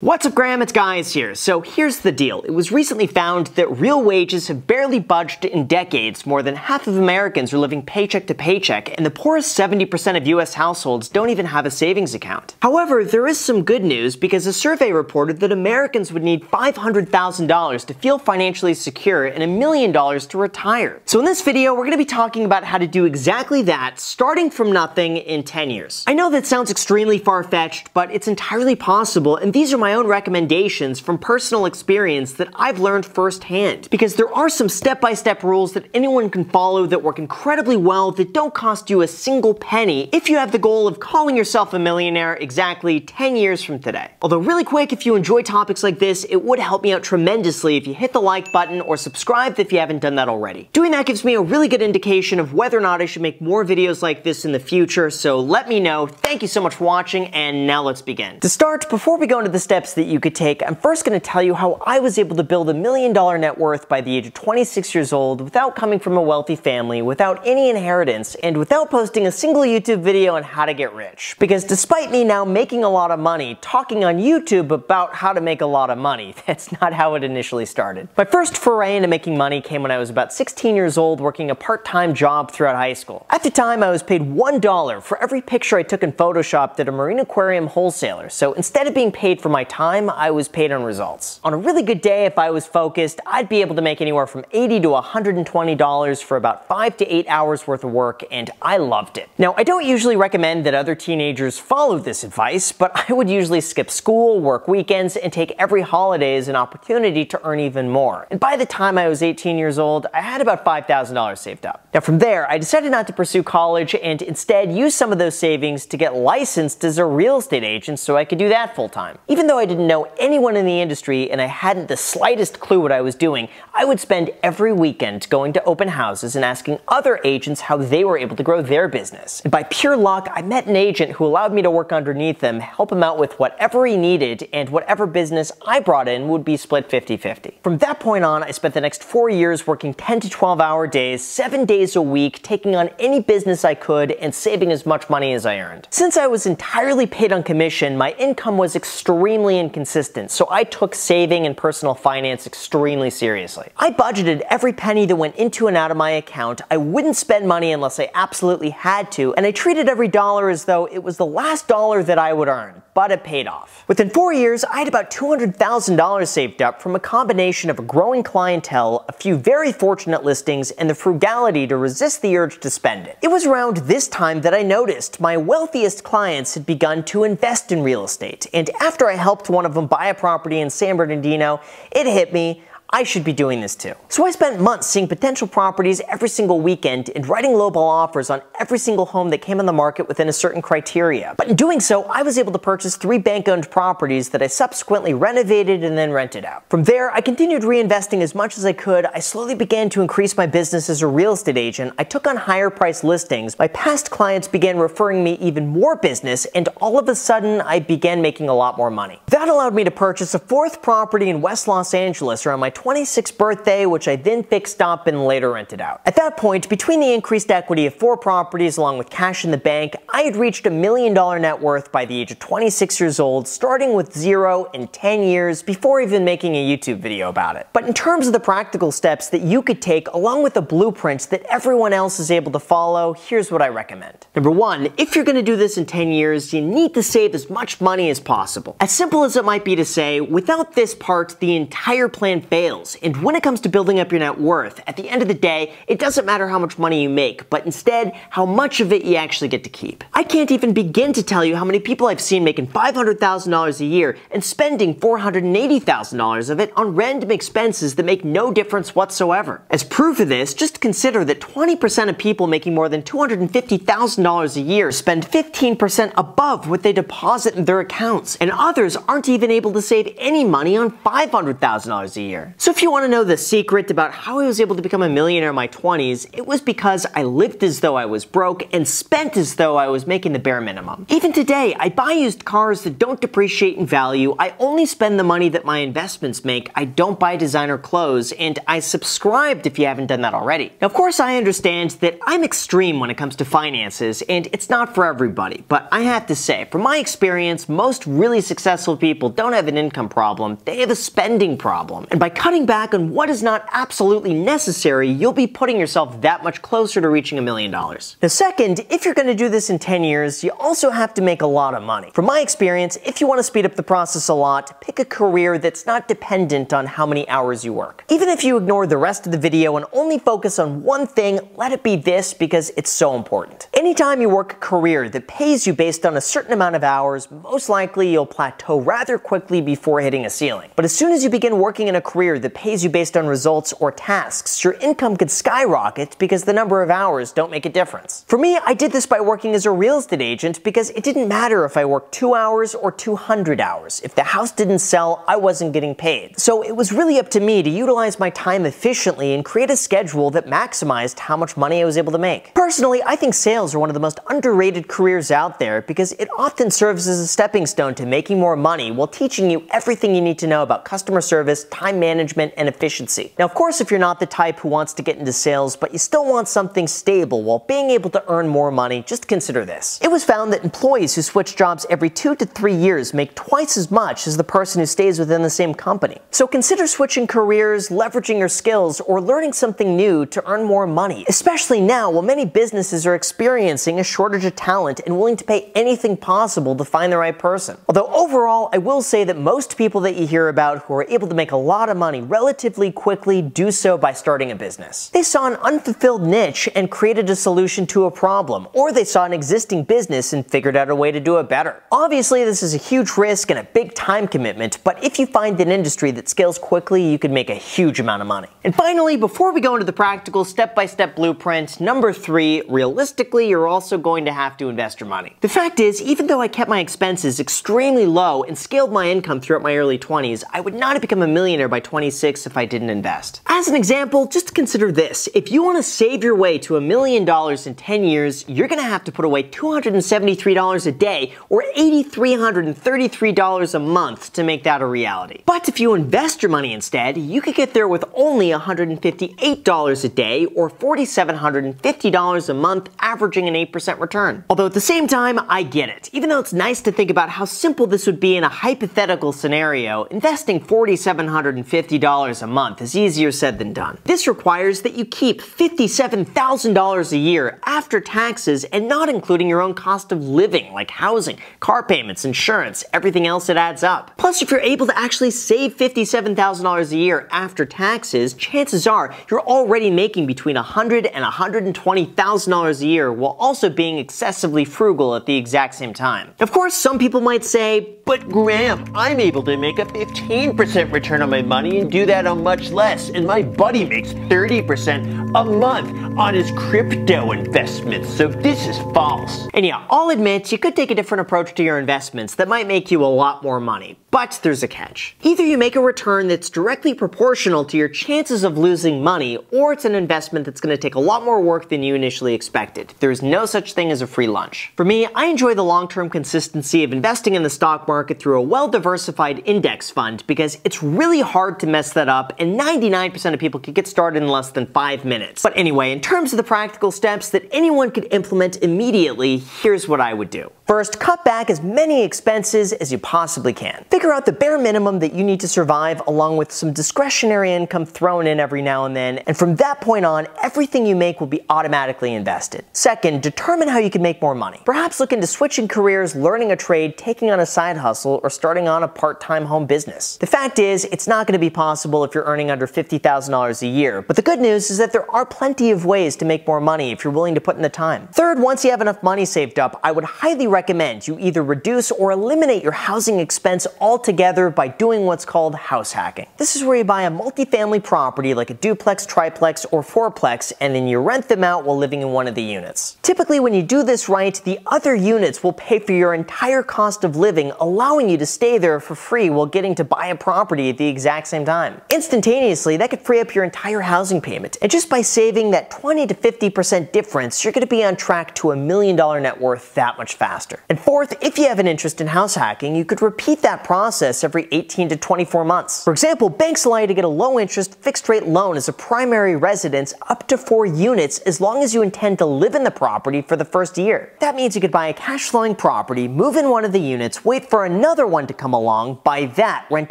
What's up Graham, it's Guys here. So here's the deal. It was recently found that real wages have barely budged in decades. More than half of Americans are living paycheck to paycheck, and the poorest 70% of US households don't even have a savings account. However, there is some good news because a survey reported that Americans would need $500,000 to feel financially secure and a million dollars to retire. So in this video, we're going to be talking about how to do exactly that, starting from nothing in 10 years. I know that sounds extremely far-fetched, but it's entirely possible, and these are my my own recommendations from personal experience that I've learned firsthand. Because there are some step-by-step rules that anyone can follow that work incredibly well that don't cost you a single penny if you have the goal of calling yourself a millionaire exactly 10 years from today. Although really quick, if you enjoy topics like this, it would help me out tremendously if you hit the like button or subscribe if you haven't done that already. Doing that gives me a really good indication of whether or not I should make more videos like this in the future, so let me know. Thank you so much for watching, and now let's begin. To start, before we go into the steps steps that you could take, I'm first going to tell you how I was able to build a million dollar net worth by the age of 26 years old without coming from a wealthy family, without any inheritance, and without posting a single YouTube video on how to get rich. Because despite me now making a lot of money, talking on YouTube about how to make a lot of money, that's not how it initially started. My first foray into making money came when I was about 16 years old working a part-time job throughout high school. At the time, I was paid $1 for every picture I took in Photoshop that a marine aquarium wholesaler, so instead of being paid for my time, I was paid on results. On a really good day, if I was focused, I'd be able to make anywhere from 80 to $120 for about 5 to 8 hours worth of work, and I loved it. Now, I don't usually recommend that other teenagers follow this advice, but I would usually skip school, work weekends, and take every holiday as an opportunity to earn even more. And by the time I was 18 years old, I had about $5,000 saved up. Now from there, I decided not to pursue college and instead use some of those savings to get licensed as a real estate agent so I could do that full time. Even though I didn't know anyone in the industry and I hadn't the slightest clue what I was doing, I would spend every weekend going to open houses and asking other agents how they were able to grow their business. And by pure luck, I met an agent who allowed me to work underneath him, help him out with whatever he needed, and whatever business I brought in would be split 50-50. From that point on, I spent the next four years working 10 to 12 hour days, seven days a week, taking on any business I could and saving as much money as I earned. Since I was entirely paid on commission, my income was extremely extremely inconsistent, so I took saving and personal finance extremely seriously. I budgeted every penny that went into and out of my account, I wouldn't spend money unless I absolutely had to, and I treated every dollar as though it was the last dollar that I would earn but it paid off. Within four years, I had about $200,000 saved up from a combination of a growing clientele, a few very fortunate listings, and the frugality to resist the urge to spend it. It was around this time that I noticed my wealthiest clients had begun to invest in real estate, and after I helped one of them buy a property in San Bernardino, it hit me I should be doing this too. So I spent months seeing potential properties every single weekend and writing lowball offers on every single home that came on the market within a certain criteria. But in doing so, I was able to purchase three bank-owned properties that I subsequently renovated and then rented out. From there, I continued reinvesting as much as I could. I slowly began to increase my business as a real estate agent. I took on higher price listings. My past clients began referring me even more business, and all of a sudden, I began making a lot more money. That allowed me to purchase a fourth property in West Los Angeles around my 26th birthday, which I then fixed up and later rented out. At that point, between the increased equity of four properties along with cash in the bank, I had reached a million dollar net worth by the age of 26 years old, starting with zero in 10 years before even making a YouTube video about it. But in terms of the practical steps that you could take along with the blueprints that everyone else is able to follow, here's what I recommend. Number one, if you're gonna do this in 10 years, you need to save as much money as possible. As simple as it might be to say, without this part, the entire plan fails And when it comes to building up your net worth, at the end of the day, it doesn't matter how much money you make, but instead how much of it you actually get to keep. I can't even begin to tell you how many people I've seen making $500,000 a year and spending $480,000 of it on random expenses that make no difference whatsoever. As proof of this, just consider that 20% of people making more than $250,000 a year spend 15% above what they deposit in their accounts, and others aren't even able to save any money on $500,000 a year. So if you want to know the secret about how I was able to become a millionaire in my 20s, it was because I lived as though I was broke and spent as though I was making the bare minimum. Even today, I buy used cars that don't depreciate in value, I only spend the money that my investments make, I don't buy designer clothes, and I subscribed if you haven't done that already. Now, of course, I understand that I'm extreme when it comes to finances, and it's not for everybody, but I have to say, from my experience, most really successful people don't have an income problem, they have a spending problem. And by cutting back on what is not absolutely necessary, you'll be putting yourself that much closer to reaching a million dollars. The second, if you're going to do this in 10 years, you also have to make a lot of money. From my experience, if you want to speed up the process a lot, pick a career that's not dependent on how many hours you work. Even if you ignore the rest of the video and only focus on one thing, let it be this because it's so important. Anytime you work a career that pays you based on a certain amount of hours, most likely you'll plateau rather quickly before hitting a ceiling. But as soon as you begin working in a career that pays you based on results or tasks, your income could skyrocket because the number of hours don't make a difference. For me, I did this by working as a real estate agent because it didn't matter if I worked 2 hours or 200 hours. If the house didn't sell, I wasn't getting paid. So it was really up to me to utilize my time efficiently and create a schedule that maximized how much money I was able to make. Personally, I think sales are one of the most underrated careers out there because it often serves as a stepping stone to making more money while teaching you everything you need to know about customer service, time management, and efficiency. Now, of course, if you're not the type who wants to get into sales, but you still want something stable while being able to earn more money, just consider this. It was found that employees who switch jobs every two to three years make twice as much as the person who stays within the same company. So consider switching careers, leveraging your skills, or learning something new to earn more money, especially now while many businesses are experiencing a shortage of talent and willing to pay anything possible to find the right person. Although overall, I will say that most people that you hear about who are able to make a lot of money relatively quickly do so by starting a business. They saw an unfulfilled niche and created a solution to a problem, or they saw an existing business and figured out a way to do it better. Obviously, this is a huge risk and a big time commitment, but if you find an industry that scales quickly, you can make a huge amount of money. And finally, before we go into the practical step-by-step blueprint, number three, realistically, you're also going to have to invest your money. The fact is, even though I kept my expenses extremely low and scaled my income throughout my early 20s, I would not have become a millionaire by 26 if I didn't invest. As an example, just consider this. If you want to save your way to a million dollars in 10 years, you're going to have to put away $273 a day or $8,333 a month to make that a reality. But if you invest your money instead, you could get there with only $158 a day or $4,750 a month, averaging an 8% return. Although at the same time, I get it. Even though it's nice to think about how simple this would be in a hypothetical scenario, investing $4,750 a month is easier said than done. This requires that you keep $57,000 a year after taxes and not including your own cost of living like housing, car payments, insurance, everything else that adds up. Plus, if you're able to actually save $57,000 a year after taxes, chances are you're already making between 100 and $120,000 a year while also being excessively frugal at the exact same time. Of course, some people might say, but Graham, I'm able to make a 15% return on my money and do that on much less, and my buddy makes 30% a month on his crypto investments, so this is false. And yeah, I'll admit you could take a different approach to your investments that might make you a lot more money. But there's a catch. Either you make a return that's directly proportional to your chances of losing money, or it's an investment that's going to take a lot more work than you initially expected. There's no such thing as a free lunch. For me, I enjoy the long-term consistency of investing in the stock market through a well-diversified index fund because it's really hard to mess that up and 99% of people can get started in less than 5 minutes. But anyway, in terms of the practical steps that anyone could implement immediately, here's what I would do. First, cut back as many expenses as you possibly can. Figure out the bare minimum that you need to survive along with some discretionary income thrown in every now and then, and from that point on, everything you make will be automatically invested. Second, determine how you can make more money. Perhaps look into switching careers, learning a trade, taking on a side hustle, or starting on a part-time home business. The fact is, it's not going to be possible if you're earning under $50,000 a year, but the good news is that there are plenty of ways to make more money if you're willing to put in the time. Third, once you have enough money saved up, I would highly recommend you either reduce or eliminate your housing expense all together by doing what's called house hacking. This is where you buy a multifamily property like a duplex, triplex, or fourplex, and then you rent them out while living in one of the units. Typically, when you do this right, the other units will pay for your entire cost of living, allowing you to stay there for free while getting to buy a property at the exact same time. Instantaneously, that could free up your entire housing payment, and just by saving that 20 to 50% difference, you're going to be on track to a million dollar net worth that much faster. And fourth, if you have an interest in house hacking, you could repeat that process every 18 to 24 months. For example, banks allow you to get a low interest fixed rate loan as a primary residence up to four units as long as you intend to live in the property for the first year. That means you could buy a cash flowing property, move in one of the units, wait for another one to come along, buy that, rent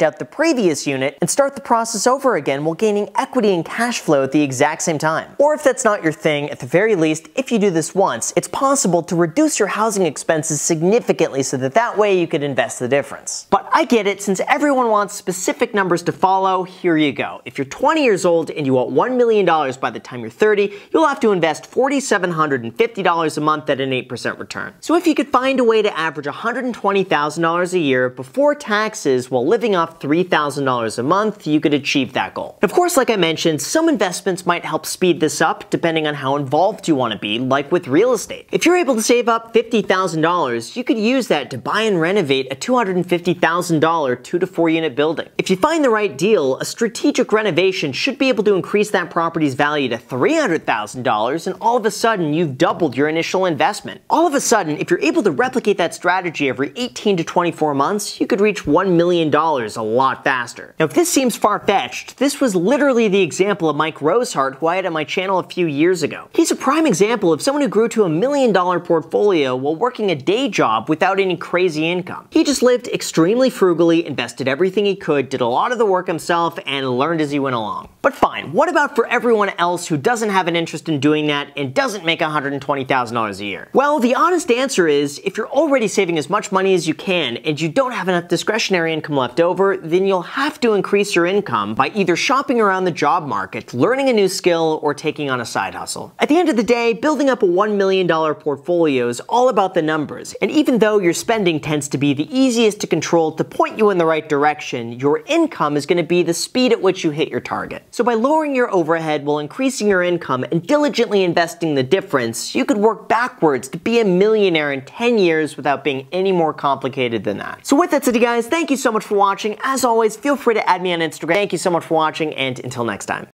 out the previous unit, and start the process over again while gaining equity and cash flow at the exact same time. Or if that's not your thing, at the very least, if you do this once, it's possible to reduce your housing expenses significantly so that that way you could invest the difference. But I get it, since everyone wants specific numbers to follow, here you go. If you're 20 years old and you want $1 million by the time you're 30, you'll have to invest $4,750 a month at an 8% return. So if you could find a way to average $120,000 a year before taxes while living off $3,000 a month, you could achieve that goal. Of course, like I mentioned, some investments might help speed this up depending on how involved you want to be, like with real estate. If you're able to save up $50,000, you could use that to buy and renovate a $250,000 two to four unit building. If you find the right deal, a strategic renovation should be able to increase that property's value to $300,000 and all of a sudden you've doubled your initial investment. All of a sudden, if you're able to replicate that strategy every 18 to 24 months, you could reach $1 million a lot faster. Now, if this seems far-fetched, this was literally the example of Mike Rosehart, who I had on my channel a few years ago. He's a prime example of someone who grew to a million dollar portfolio while working a day job without any crazy income. He just lived extremely frugally, invested everything he could, did a lot of the work himself, and learned as he went along. But fine, what about for everyone else who doesn't have an interest in doing that and doesn't make $120,000 a year? Well, the honest answer is if you're already saving as much money as you can and you don't have enough discretionary income left over, then you'll have to increase your income by either shopping around the job market, learning a new skill, or taking on a side hustle. At the end of the day, building up a $1 million portfolio is all about the numbers, and even though your spending tends to be the easiest to control to point you in the right direction, your income is going to be the speed at which you hit your target. So by lowering your overhead while increasing your income and diligently investing the difference, you could work backwards to be a millionaire in 10 years without being any more complicated than that. So with that said, guys, thank you so much for watching. As always, feel free to add me on Instagram. Thank you so much for watching, and until next time.